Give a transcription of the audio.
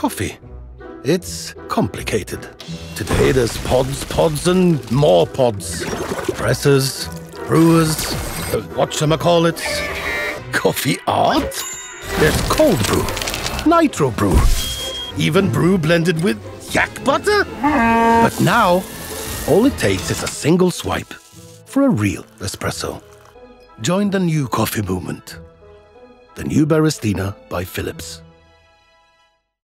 coffee. It's complicated. Today there's pods, pods, and more pods. Presses, brewers, whatchamacallits. Coffee art? There's cold brew, nitro brew, even brew blended with yak butter. But now, all it takes is a single swipe for a real espresso. Join the new coffee movement. The new Baristina by Philips.